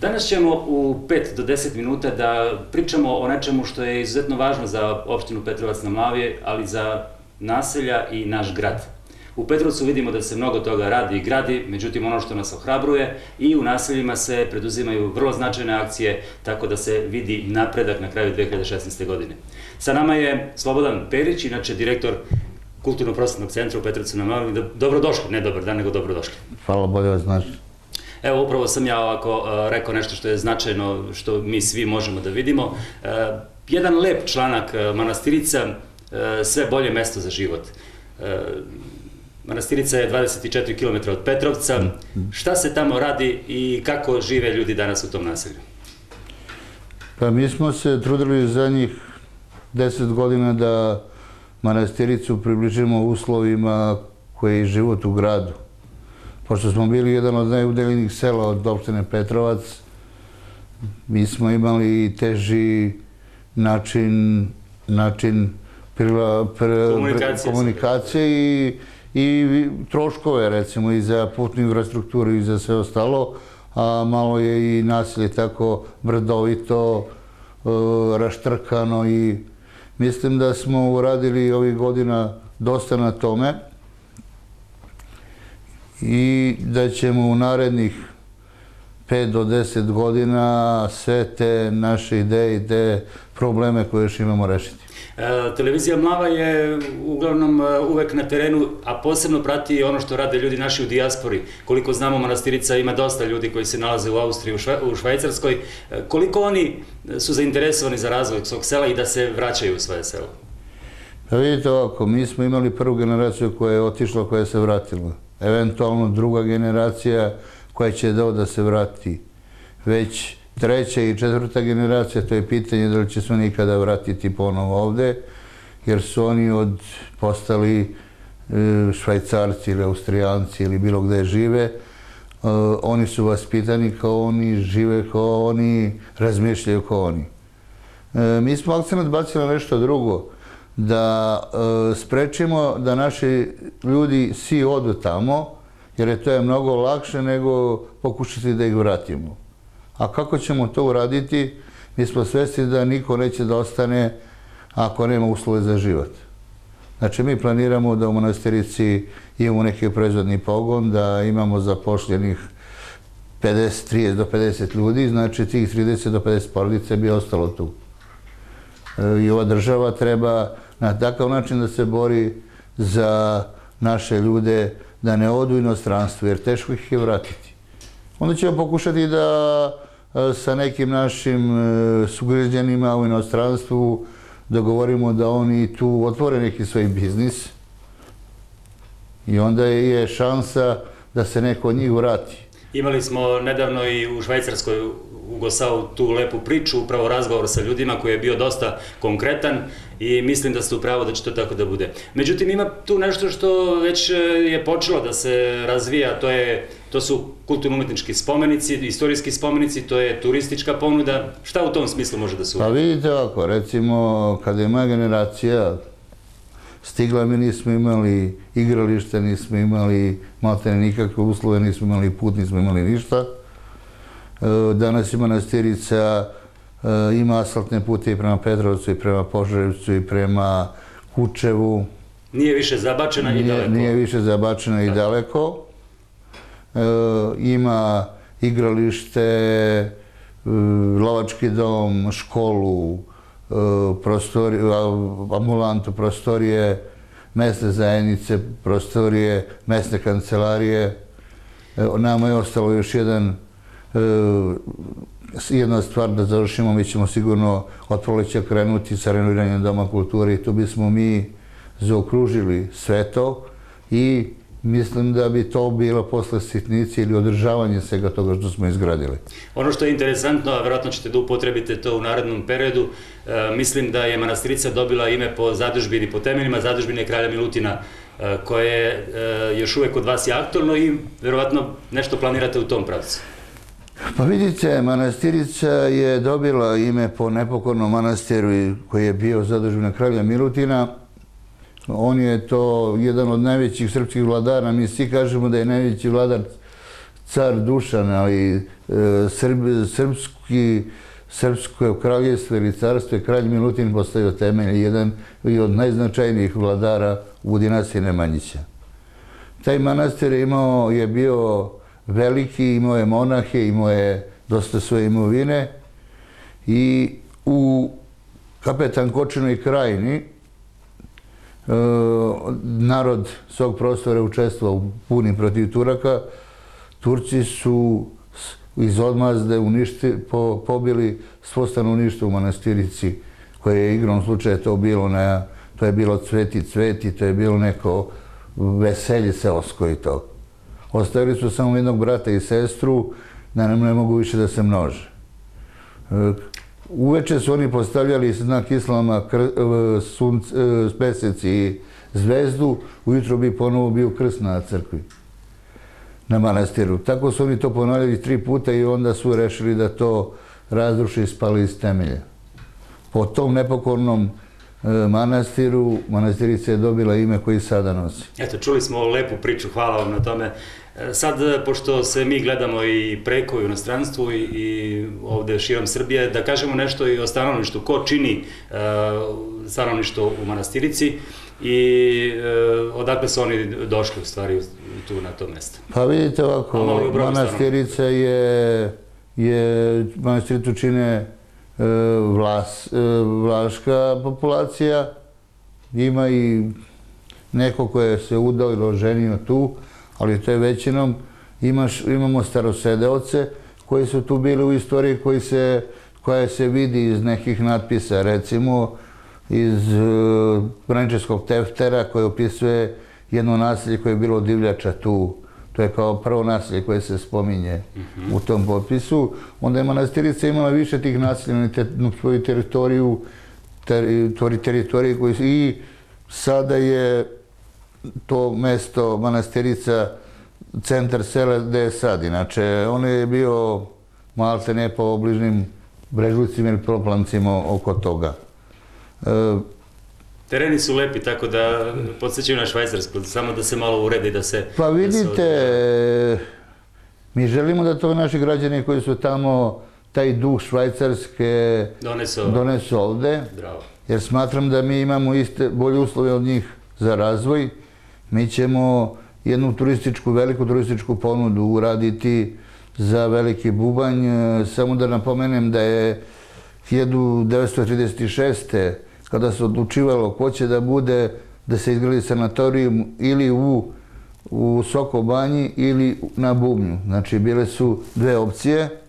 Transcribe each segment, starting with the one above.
Danas ćemo u 5 do 10 minuta da pričamo o nečemu što je izuzetno važno za opštinu Petrovac na Mlavije, ali za naselja i naš grad. U Petrovcu vidimo da se mnogo toga radi i gradi, međutim ono što nas ohrabruje i u naseljima se preduzimaju vrlo značajne akcije, tako da se vidi napredak na kraju 2016. godine. Sa nama je Slobodan Perić, inače direktor Kulturno-prosvetnog centra u Petrovcu na Mlavije. Dobrodošli, ne dobar dan, nego dobrodošli. Hvala, bolje vas znaš. Evo, upravo sam ja ovako e, rekao nešto što je značajno, što mi svi možemo da vidimo. E, jedan lep članak e, Manastirica, sve bolje mesto za život. Manastirica je 24 km od Petrovca. Šta se tamo radi i kako žive ljudi danas u tom naselju? Pa mi smo se trudili za njih deset godina da Manastiricu približimo uslovima koji je život u gradu pošto smo bili jedan od najudeljenih sela od opštine Petrovac, mi smo imali teži način, način prila, pre, komunikacije, komunikacije i, i troškove, recimo, i za putnu infrastrukturu i za sve ostalo, a malo je i nasilje tako brdovito, uh, raštrkano i mislim da smo uradili ovih godina dosta na tome i da ćemo u narednih 5 do 10 godina sve te naše ideje i te probleme koje još imamo rešiti. E, televizija Mlava je uglavnom e, uvek na terenu, a posebno prati ono što rade ljudi naši u dijaspori. Koliko znamo, Manastirica ima dosta ljudi koji se nalaze u Austriji, u, Švajcarskoj. E, koliko oni su zainteresovani za razvoj svog sela i da se vraćaju u svoje selo? Pa vidite ovako, mi smo imali prvu generaciju koja je otišla, koja je se vratila eventualno druga generacija koja će dao da se vrati. Već treća i četvrta generacija, to je pitanje da li će se nikada vratiti ponovo ovde, jer su oni od postali e, švajcarci ili austrijanci ili bilo gde žive. E, oni su vaspitani kao oni, žive kao oni, razmišljaju kao oni. E, mi smo akcent bacili na nešto drugo da e, sprečimo da naši ljudi svi odu tamo, jer je to je mnogo lakše nego pokušati da ih vratimo. A kako ćemo to uraditi? Mi smo svesti da niko neće da ostane ako nema uslove za život. Znači, mi planiramo da u monasterici imamo neki proizvodni pogon, da imamo zapošljenih 50, 30 do 50 ljudi, znači tih 30 do 50 porodice bi ostalo tu. E, I ova država treba na takav način da se bori za naše ljude da ne odu u inostranstvo, jer teško ih je vratiti. Onda ćemo pokušati da e, sa nekim našim e, sugrađanima u inostranstvu dogovorimo da oni tu otvore neki svoj biznis i onda je šansa da se neko od njih vrati. Imali smo nedavno i u Švajcarskoj Gosau tu lepu priču, upravo razgovor sa ljudima koji je bio dosta konkretan i mislim da ste upravo da će to tako da bude. Međutim, ima tu nešto što već e, je počelo da se razvija, to je to su kulturno-umetnički spomenici, istorijski spomenici, to je turistička ponuda. Šta u tom smislu može da se uvijek? Pa vidite ovako, recimo, kada je moja generacija stigla, mi nismo imali igralište, nismo imali maltene nikakve uslove, nismo imali put, nismo imali ništa. E, danas ima Nastirica, e, ima asfaltne pute i prema Petrovcu i prema Požarevcu i prema Kučevu. Nije više zabačena i daleko. Nije više zabačena i daleko. E, ima igralište, lovački dom, školu, ambulantu, prostorije, mesne zajednice, prostorije, mesne kancelarije. Nama je ostalo još jedan E, jedna stvar da završimo, mi ćemo sigurno od proleća krenuti sa renoviranjem Doma kulture i tu bismo mi zaokružili sve to i mislim da bi to bilo posle sitnice ili održavanje svega toga što smo izgradili. Ono što je interesantno, a vjerojatno ćete da upotrebite to u narednom periodu, e, mislim da je Manastirica dobila ime po zadužbini, po temeljima zadužbine kralja Milutina, e, koje je još uvek od vas je aktualno i vjerovatno nešto planirate u tom pravcu. Pa vidite, manastirica je dobila ime po nepokornom manastiru koji je bio zadužen kralja Milutina. On je to jedan od najvećih srpskih vladara. Mi svi kažemo da je najveći vladar car Dušan, ali e, Srb, srpski, srpsko kraljevstvo ili carstvo je kralj Milutin postavio temelj, jedan i od najznačajnijih vladara u dinastiji Nemanjića. Taj manastir je, imao, je bio veliki, imao je monahe, imao je dosta svoje imovine i u kapetan Kočinoj krajini e, narod ovog prostora učestvao u punim protiv Turaka. Turci su iz odmazde uništi, po, pobili svo stanovništvo u manastirici koje je igrom slučaja to bilo na, to je bilo cveti cveti, to je bilo neko veselje seosko i to. Ostavili su samo jednog brata i sestru, da nam ne mogu više da se množe. E, uveče su oni postavljali znak islama sunce, sunc, e, i zvezdu, ujutro bi ponovo bio krst na crkvi, na manastiru. Tako su oni to ponavljali tri puta i onda su rešili da to razruši i spali iz temelja. Po tom nepokornom manastiru, manastirica je dobila ime koji sada nosi. Eto, čuli smo lepu priču, hvala vam na tome. Sad, pošto se mi gledamo i preko i u inostranstvu i, i ovde širom Srbije, da kažemo nešto i o stanovništu. Ko čini uh, stanovništvo u Manastirici i uh, odakle su oni došli u stvari tu na to mesto? Pa vidite ovako, Manastirica je, je Manastiricu čine Eh, vlas, eh, vlaška populacija, ima i neko koje se udao ili oženio tu, ali to je većinom, imaš, imamo starosedeoce koji su tu bili u istoriji koji se, koja se vidi iz nekih natpisa, recimo iz eh, uh, Brančevskog teftera koji opisuje jedno nasilje koje je bilo divljača tu, to je kao prvo nasilje koje se spominje -hmm. u tom popisu. Onda je manastirica imala više tih nasilja na, te, na svoju teritoriju, ter, teritoriju koji su, i sada je to mesto manastirica centar sela gde je sad. Inače, on je bio malte ne po obližnim brežucima ili proplancima oko toga. E, Tereni su lepi, tako da podsjećaju na Švajcarsku, samo da se malo uredi, da se... Pa vidite, da se mi želimo da to naši građani koji su tamo taj duh Švajcarske donesu, donesu ovde. Bravo. Jer smatram da mi imamo iste, bolje uslove od njih za razvoj mi ćemo jednu turističku, veliku turističku ponudu uraditi za veliki bubanj. Samo da napomenem da je 1936 kada se odlučivalo ko će da bude, da se izgradi sanatorijum ili u, u Sokobanji ili na Bubnju. Znači, bile su dve opcije.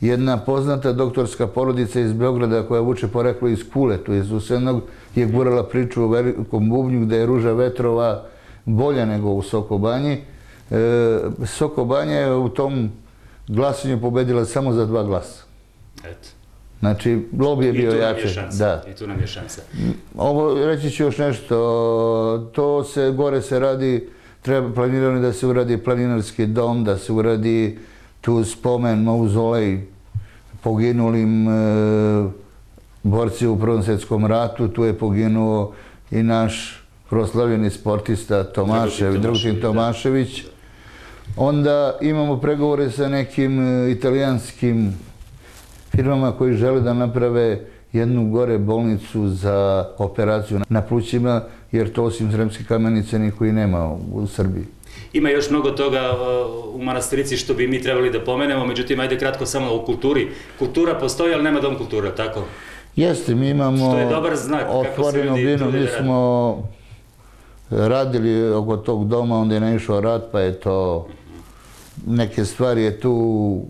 Jedna poznata doktorska porodica iz Beograda koja vuče poreklo iz Kule, tu iz Usenog, je gurala priču o velikom Bubnju gde je Ruža Vetrova bolja nego u Sokobanji. E, Sokobanja je u tom glasanju pobedila samo za dva glasa. Eto. Znači, lobby je bio jače. Da. I tu nam je šansa. Ovo, reći ću još nešto. To se, gore se radi, treba planirano da se uradi planinarski dom, da se uradi tu spomen, mauzolej poginulim e, borci u Prvom svjetskom ratu. Tu je poginuo i naš proslavljeni sportista Tomašev, Drugutin Tomašević. Onda imamo pregovore sa nekim e, italijanskim firmama koji žele da naprave jednu gore bolnicu za operaciju na plućima, jer to osim Sremske kamenice niko i nema u Srbiji. Ima još mnogo toga e, u manastirici što bi mi trebali da pomenemo, međutim, ajde kratko samo o kulturi. Kultura postoji, ali nema dom kultura, tako? Jeste, mi imamo... Što je dobar znak, kako se ljudi Mi smo radili oko tog doma, onda je naišao rat, pa je to neke stvari je tu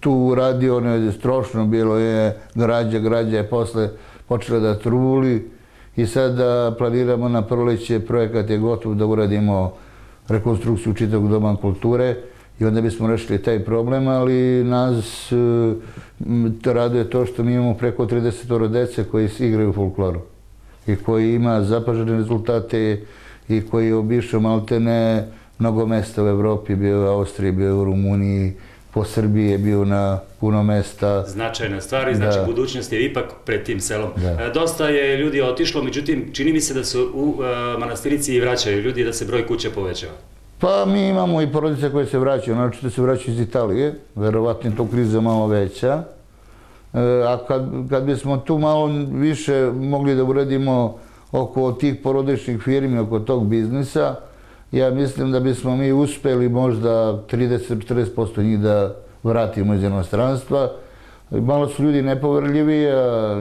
tu uradio, ono je strošno bilo je građa, građa je posle počela da truli i sada planiramo na proleće, projekat je gotov da uradimo rekonstrukciju čitavog doma kulture i onda bismo rešili taj problem, ali nas to raduje to što mi imamo preko 30 dece koji igraju folkloru i koji ima zapažene rezultate i koji je obišao maltene mnogo mesta u Evropi, bio u Austriji, bio u Rumuniji, po Srbiji je bio na puno mesta. Značajna stvar i znači budućnost je ipak pred tim selom. E, dosta je ljudi otišlo, međutim, čini mi se da su u e, manastirici i vraćaju ljudi da se broj kuće povećava. Pa mi imamo i porodice koje se vraćaju, naročito se vraćaju iz Italije, verovatno je to kriza malo veća. E, a kad, kad bismo tu malo više mogli da uredimo oko tih porodičnih firmi, oko tog biznisa, ja mislim da bismo mi uspeli možda 30-40% njih da vratimo iz jednostranstva. Malo su ljudi nepovrljivi,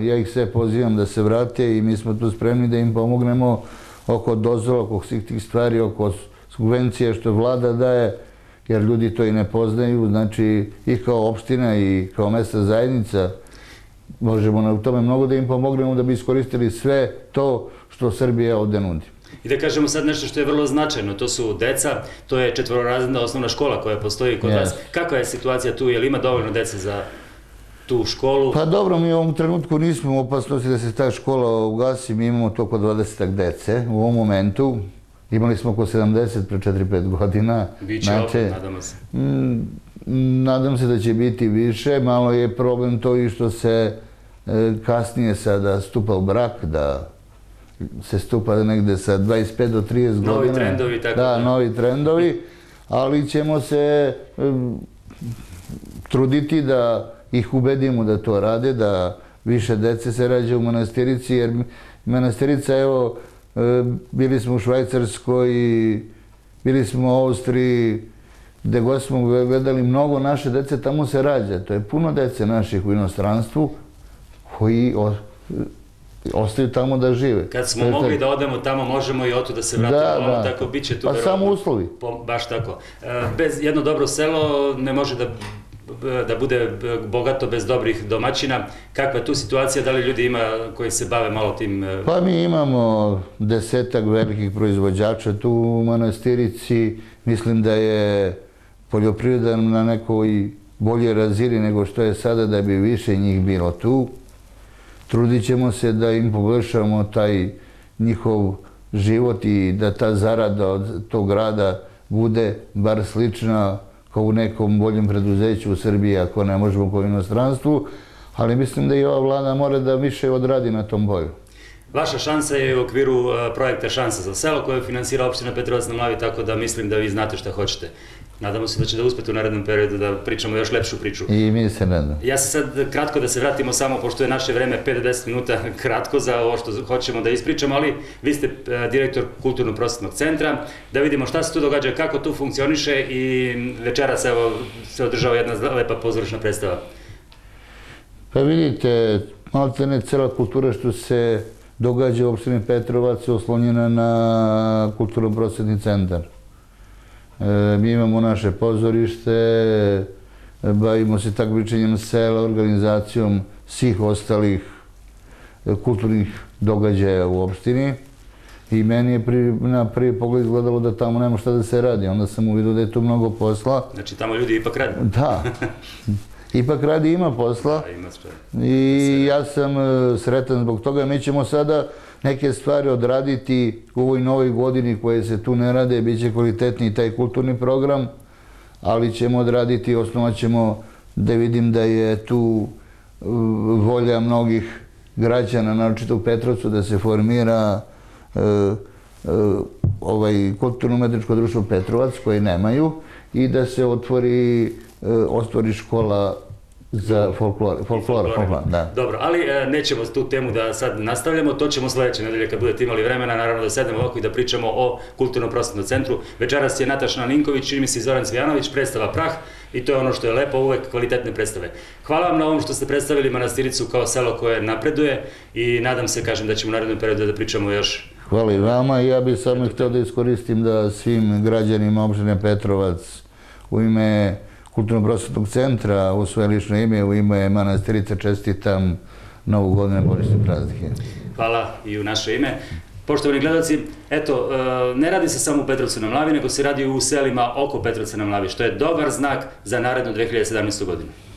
ja ih sve pozivam da se vrate i mi smo tu spremni da im pomognemo oko dozvola, oko svih tih stvari, oko subvencije što vlada daje, jer ljudi to i ne poznaju. Znači, i kao opština i kao mesta zajednica možemo na tome mnogo da im pomognemo da bi iskoristili sve to što Srbija ovde nudi. I da kažemo sad nešto što je vrlo značajno, to su deca, to je četvororazredna osnovna škola koja postoji kod vas. Kakva je situacija tu, je li ima dovoljno deca za tu školu? Pa dobro, mi u ovom trenutku nismo u opasnosti da se ta škola ugasi, mi imamo to oko 20 dece u ovom momentu. Imali smo oko 70 pre 4-5 godina. Biće znači, opet, nadamo se. Mm, nadam se da će biti više. Malo je problem to i što se e, kasnije sada stupa u brak, da se stupa negde sa 25 do 30 godina. Novi trendovi, tako da. Da, novi trendovi. Ali ćemo se truditi da ih ubedimo da to rade, da više dece se rađe u manastirici, jer manastirica, evo, bili smo u Švajcarskoj, bili smo u Austriji, gde god smo gledali mnogo naše dece, tamo se rađa. To je puno dece naših u inostranstvu koji ostaju tamo da žive. Kad smo mogli da odemo tamo, možemo i oto da se vratimo. Da, da. Tako, bit će tu pa samo uslovi. Baš tako. E, bez jedno dobro selo ne može da da bude bogato bez dobrih domaćina. Kakva je tu situacija? Da li ljudi ima koji se bave malo tim... E, pa mi imamo desetak velikih proizvođača tu u Manastirici. Mislim da je poljoprivreda na nekoj bolje razini nego što je sada da bi više njih bilo tu. Trudit ćemo se da im poboljšamo taj njihov život i da ta zarada od tog rada bude bar slična kao u nekom boljem preduzeću u Srbiji, ako ne možemo kao u inostranstvu, ali mislim da i ova vlada mora da više odradi na tom boju. Vaša šansa je u okviru e, projekta Šansa za selo koje finansira opština Petrovac na Mlavi, tako da mislim da vi znate šta hoćete. Nadamo se da će da uspete u narednom periodu da pričamo još lepšu priču. I mi se nadam. Ja se sad kratko da se vratimo samo, pošto je naše vreme 5 do 10 minuta kratko za ovo što hoćemo da ispričamo, ali vi ste e, direktor Kulturno-prosvetnog centra, da vidimo šta se tu događa, kako tu funkcioniše i večera se, evo, se održava jedna lepa pozorišna predstava. Pa vidite, malo te ne cela kultura što se događa u opštini Petrovac je oslonjena na Kulturno-prosvetni centar. E, mi imamo naše pozorište, bavimo se takvičenjem sela, organizacijom svih ostalih e, kulturnih događaja u opštini. I meni je na prvi pogled izgledalo da tamo nema šta da se radi. Onda sam uvidio da je tu mnogo posla. Znači tamo ljudi ipak radi? Da. Ipak radi ima posla. Da, ima. I ja sam e, sretan zbog toga. Mi ćemo sada neke stvari odraditi u ovoj novoj godini koje se tu ne rade, bit će kvalitetni taj kulturni program, ali ćemo odraditi, osnovat ćemo da vidim da je tu uh, volja mnogih građana, naročito u Petrovcu, da se formira uh, uh, ovaj kulturno-umetničko društvo Petrovac, koje nemaju, i da se otvori, otvori škola Za folklor, folklor, folklor, da. Dobro, ali e, nećemo tu temu da sad nastavljamo, to ćemo sledeće nedelje kad budete imali vremena, naravno da sedemo ovako i da pričamo o kulturno prosvetnom centru. Večeras je Nataša Ninković, čini mi se Zoran Cvijanović, predstava Prah i to je ono što je lepo, uvek kvalitetne predstave. Hvala vam na ovom što ste predstavili Manastiricu kao selo koje napreduje i nadam se, kažem, da ćemo u narednom periodu da pričamo još Hvala i vama. Ja bih samo htio da iskoristim da svim građanima opštine Petrovac u ime kulturno-prosvetnog centra u svoje lično ime, u ime manastirica čestitam Novu godinu Borisne praznike. Hvala i u naše ime. Poštovani gledalci, eto, e, ne radi se samo u Petrovcu na Mlavi, nego se radi u selima oko Petrovca na Mlavi, što je dobar znak za narednu 2017. godinu.